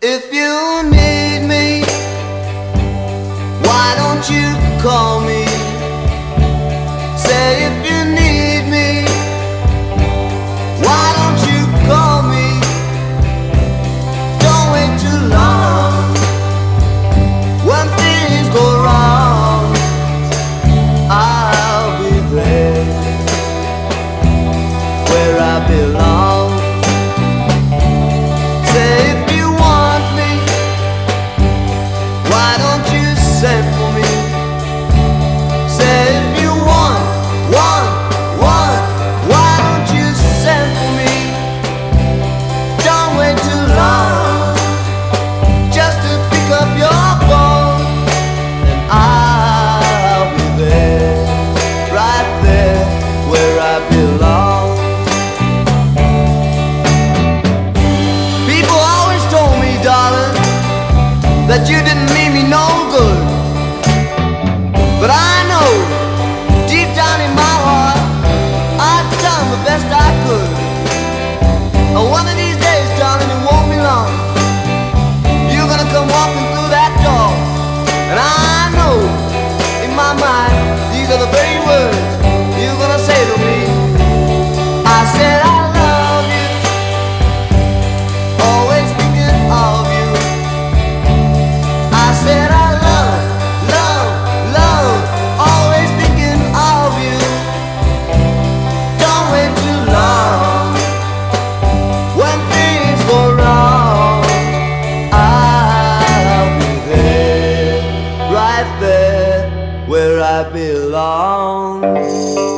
If you need me, why don't you call me? don't you send that you didn't mean me no good. But I know, deep down in my heart, I've done the best I could. And one of these days, darling, it won't be long. You're gonna come walking through that door. And I know, in my mind, these are the very where I belong.